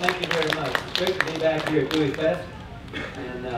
thank you very much. It's great to be back here at Dewey Fest. And, uh,